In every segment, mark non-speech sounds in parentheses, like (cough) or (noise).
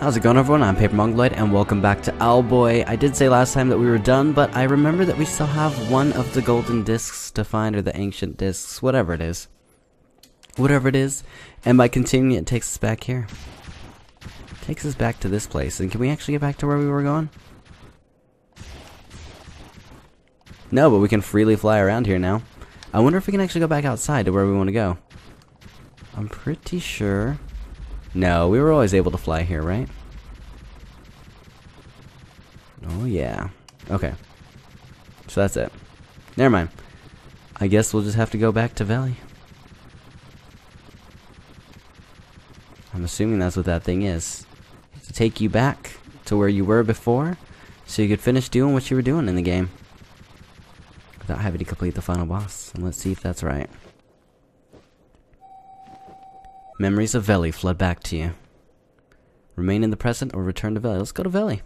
How's it going everyone? I'm Paper Mongoloid and welcome back to Owlboy. I did say last time that we were done, but I remember that we still have one of the golden discs to find, or the ancient discs, whatever it is. Whatever it is. And by continuing it takes us back here. Takes us back to this place. And can we actually get back to where we were going? No, but we can freely fly around here now. I wonder if we can actually go back outside to where we want to go. I'm pretty sure no, we were always able to fly here, right? Oh, yeah. Okay. So that's it. Never mind. I guess we'll just have to go back to Vellie. I'm assuming that's what that thing is. To take you back to where you were before, so you could finish doing what you were doing in the game. Without having to complete the final boss. And let's see if that's right. Memories of Vellie flood back to you. Remain in the present or return to Vellie. Let's go to Vellie.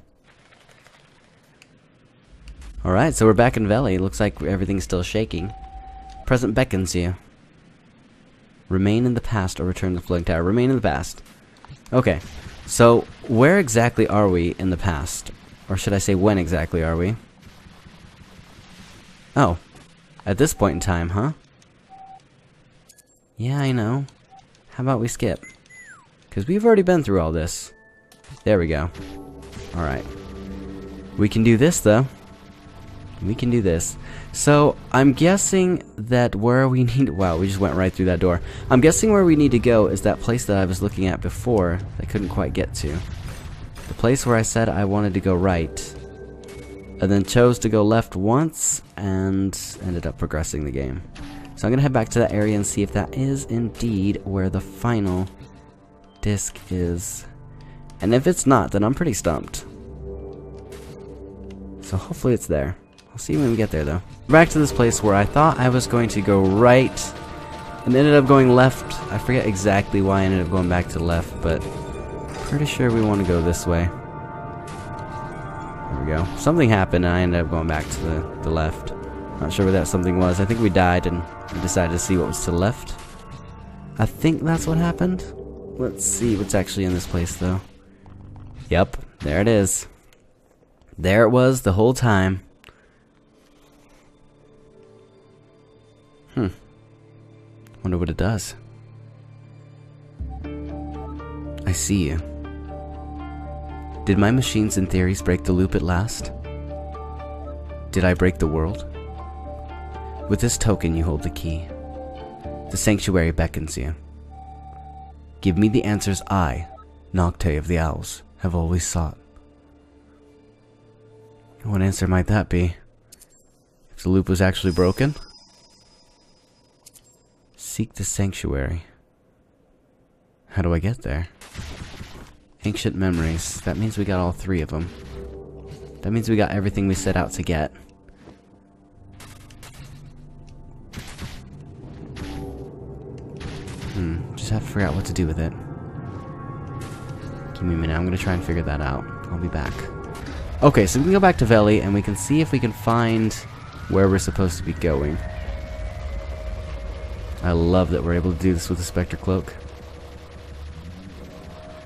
Alright, so we're back in Vellie. Looks like everything's still shaking. Present beckons you. Remain in the past or return to the floating tower. Remain in the past. Okay, so where exactly are we in the past? Or should I say when exactly are we? Oh, at this point in time, huh? Yeah, I know. How about we skip? Because we've already been through all this. There we go. Alright. We can do this, though. We can do this. So, I'm guessing that where we (laughs) need... Wow, we just went right through that door. I'm guessing where we need to go is that place that I was looking at before I couldn't quite get to. The place where I said I wanted to go right. And then chose to go left once, and ended up progressing the game. So I'm going to head back to that area and see if that is indeed where the final disc is. And if it's not, then I'm pretty stumped. So hopefully it's there. I'll see when we get there though. Back to this place where I thought I was going to go right and ended up going left. I forget exactly why I ended up going back to left, but pretty sure we want to go this way. There we go. Something happened and I ended up going back to the, the left. Not sure what that something was. I think we died and decided to see what was to left. I think that's what happened. Let's see what's actually in this place, though. Yep, there it is. There it was the whole time. Hmm. Wonder what it does. I see you. Did my machines and theories break the loop at last? Did I break the world? With this token, you hold the key. The sanctuary beckons you. Give me the answers I, Nocte of the Owls, have always sought. What answer might that be? If the loop was actually broken? Seek the sanctuary. How do I get there? Ancient memories. That means we got all three of them. That means we got everything we set out to get. Hmm, just have to figure out what to do with it. Give me a minute, I'm gonna try and figure that out. I'll be back. Okay, so we can go back to Vellie, and we can see if we can find where we're supposed to be going. I love that we're able to do this with the Spectre Cloak.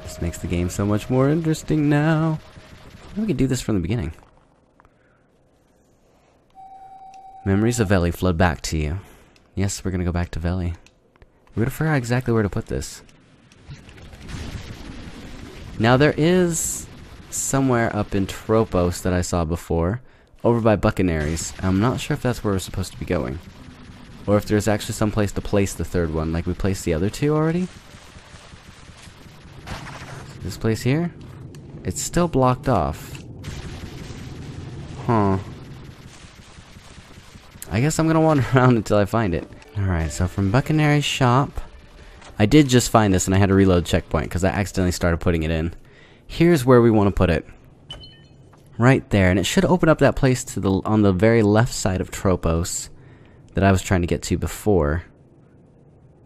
This makes the game so much more interesting now. We can do this from the beginning. Memories of Vellie flood back to you. Yes, we're gonna go back to Vellie. We're gonna figure out exactly where to put this. Now there is somewhere up in Tropos that I saw before, over by Buccanary's. I'm not sure if that's where we're supposed to be going. Or if there's actually some place to place the third one, like we placed the other two already. This place here? It's still blocked off. Huh. I guess I'm gonna wander (laughs) around until I find it. Alright, so from Buccanary's shop, I did just find this and I had to reload checkpoint because I accidentally started putting it in. Here's where we want to put it. Right there, and it should open up that place to the on the very left side of Tropos that I was trying to get to before.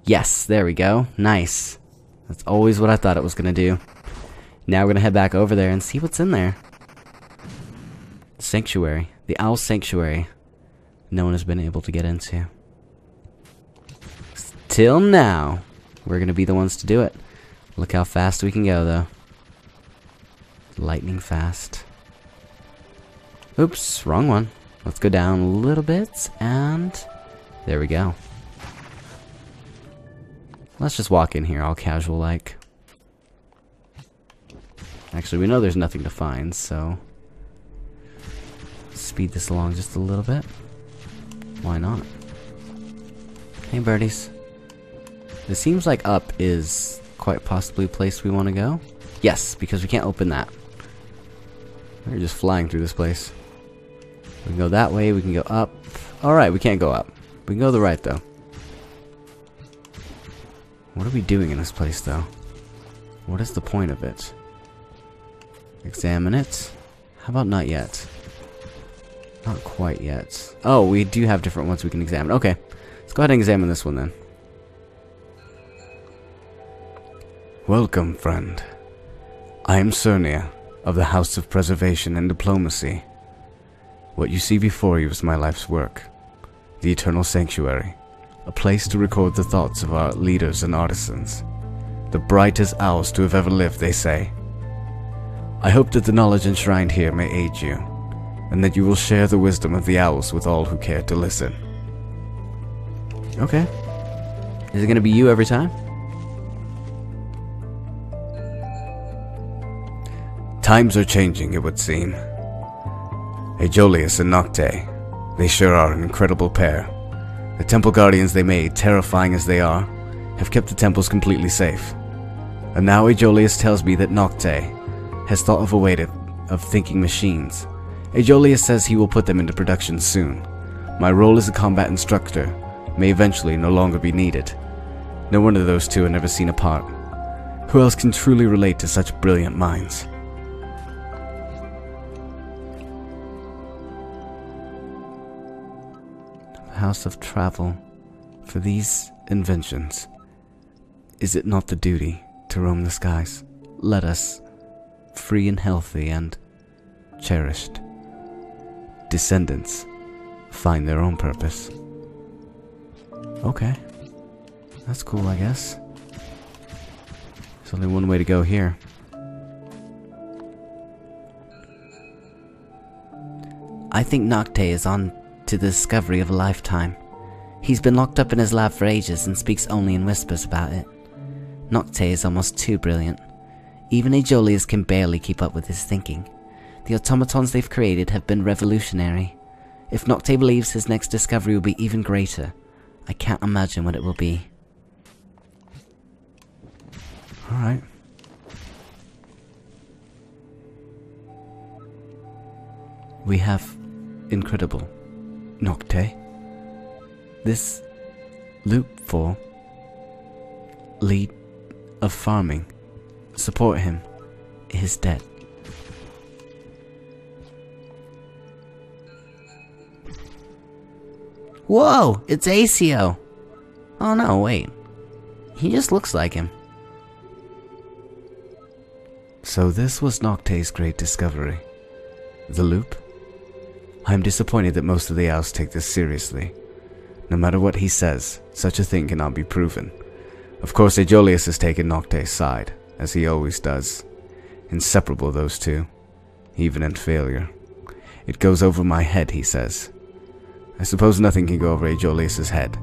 Yes, there we go. Nice. That's always what I thought it was going to do. Now we're going to head back over there and see what's in there. Sanctuary. The Owl Sanctuary. No one has been able to get into. Till now. We're going to be the ones to do it. Look how fast we can go, though. lightning fast. Oops, wrong one. Let's go down a little bit, and there we go. Let's just walk in here all casual like. Actually, we know there's nothing to find, so speed this along just a little bit. Why not? Hey, birdies. It seems like up is quite possibly a place we want to go. Yes, because we can't open that. We're just flying through this place. We can go that way, we can go up. Alright, we can't go up. We can go the right, though. What are we doing in this place, though? What is the point of it? Examine it? How about not yet? Not quite yet. Oh, we do have different ones we can examine. Okay. Let's go ahead and examine this one then. Welcome, friend. I am Cernia, of the House of Preservation and Diplomacy. What you see before you is my life's work, the Eternal Sanctuary, a place to record the thoughts of our leaders and artisans. The brightest owls to have ever lived, they say. I hope that the knowledge enshrined here may aid you, and that you will share the wisdom of the owls with all who care to listen. Okay. Is it going to be you every time? Times are changing, it would seem. Aeolius and Nocte, they sure are an incredible pair. The temple guardians they made, terrifying as they are, have kept the temples completely safe. And now Aeolius tells me that Nocte has thought of a way to, of thinking machines. Aeolius says he will put them into production soon. My role as a combat instructor may eventually no longer be needed. No wonder those two are never seen apart. Who else can truly relate to such brilliant minds? House of Travel for these inventions. Is it not the duty to roam the skies? Let us, free and healthy and cherished, descendants, find their own purpose. Okay. That's cool, I guess. There's only one way to go here. I think Nocte is on to the discovery of a lifetime. He's been locked up in his lab for ages and speaks only in whispers about it. Nocte is almost too brilliant. Even Aeolius can barely keep up with his thinking. The automatons they've created have been revolutionary. If Nocte believes his next discovery will be even greater, I can't imagine what it will be. Alright. We have incredible Nocte. This loop for lead of farming. Support him. His debt. Whoa! It's Asio! Oh no, wait. He just looks like him. So this was Nocte's great discovery. The loop? I'm disappointed that most of the owls take this seriously. No matter what he says, such a thing cannot be proven. Of course, Aeolius has taken Nocte's side, as he always does. Inseparable, those two, even in failure. It goes over my head, he says. I suppose nothing can go over Aeolius's head.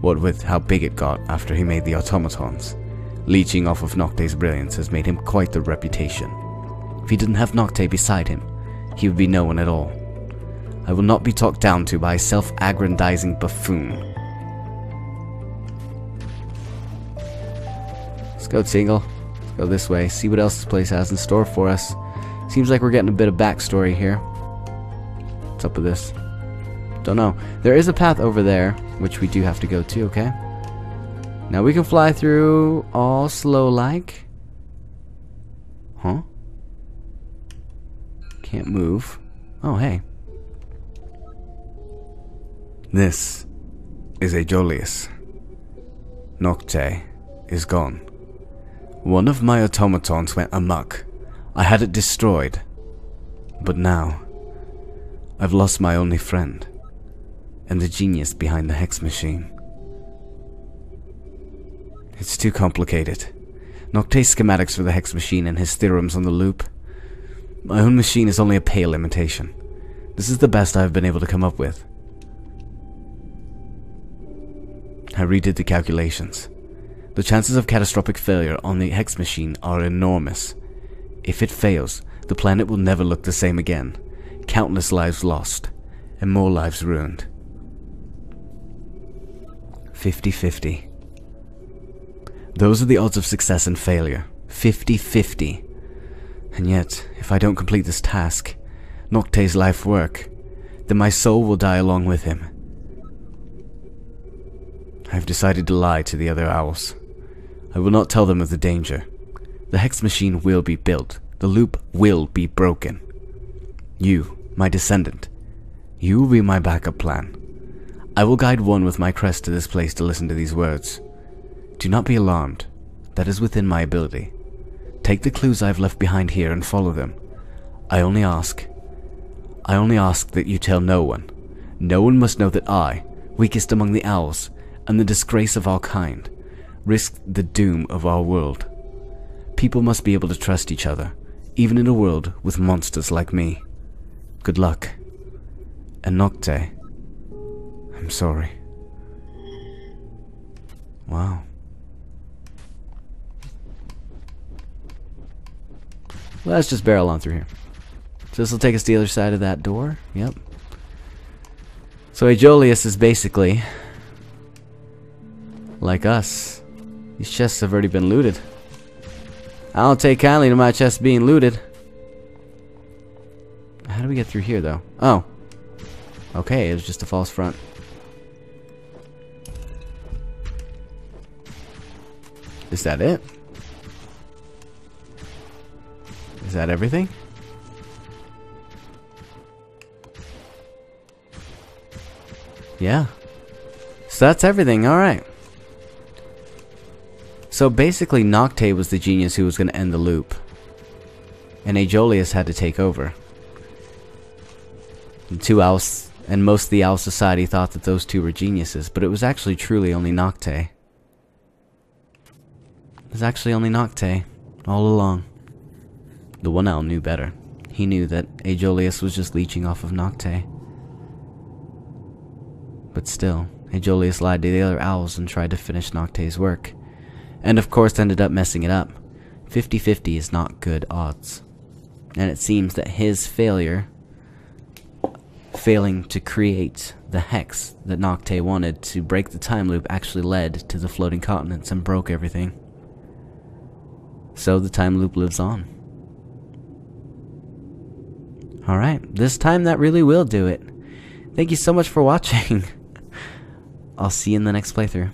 What with how big it got after he made the automatons. Leeching off of Nocte's brilliance has made him quite the reputation. If he didn't have Nocte beside him, he would be no one at all. I will not be talked down to by a self-aggrandizing buffoon. Let's go, Tingle. Let's go this way, see what else this place has in store for us. Seems like we're getting a bit of backstory here. What's up with this? Don't know. There is a path over there, which we do have to go to, okay? Now we can fly through all slow like. Huh? Can't move. Oh, hey. This is Aeolius. Nocte is gone. One of my automatons went amok. I had it destroyed. But now, I've lost my only friend, and the genius behind the hex machine. It's too complicated. Nocte's schematics for the hex machine and his theorems on the loop. My own machine is only a pale imitation. This is the best I have been able to come up with. I redid the calculations. The chances of catastrophic failure on the Hex machine are enormous. If it fails, the planet will never look the same again. Countless lives lost, and more lives ruined. 50 50. Those are the odds of success and failure. 50 50. And yet, if I don't complete this task, Nocte's life work, then my soul will die along with him. I've decided to lie to the other owls. I will not tell them of the danger. The Hex machine will be built. The loop will be broken. You, my descendant, you will be my backup plan. I will guide one with my crest to this place to listen to these words. Do not be alarmed. That is within my ability. Take the clues I have left behind here and follow them. I only ask. I only ask that you tell no one. No one must know that I, weakest among the owls, and the disgrace of our kind, risked the doom of our world. People must be able to trust each other, even in a world with monsters like me. Good luck. And Nocte, I'm sorry. Wow. Let's just barrel on through here. So this will take us to the other side of that door. Yep. So Aejolius is basically like us. These chests have already been looted. I don't take kindly to my chest being looted. How do we get through here, though? Oh. Okay, it was just a false front. Is that it? Is that everything? Yeah. So that's everything, alright. So basically, Nocte was the genius who was going to end the loop. And Aejolius had to take over. The two owls, and most of the owl society thought that those two were geniuses, but it was actually truly only Nocte. It was actually only Nocte, all along. The one owl knew better. He knew that Aejolius was just leeching off of Nocte. But still, Aejolius lied to the other owls and tried to finish Nocte's work. And of course ended up messing it up. 50-50 is not good odds. And it seems that his failure, failing to create the hex that Nocte wanted to break the time loop actually led to the floating continents and broke everything. So the time loop lives on. Alright, this time that really will do it. Thank you so much for watching. (laughs) I'll see you in the next playthrough.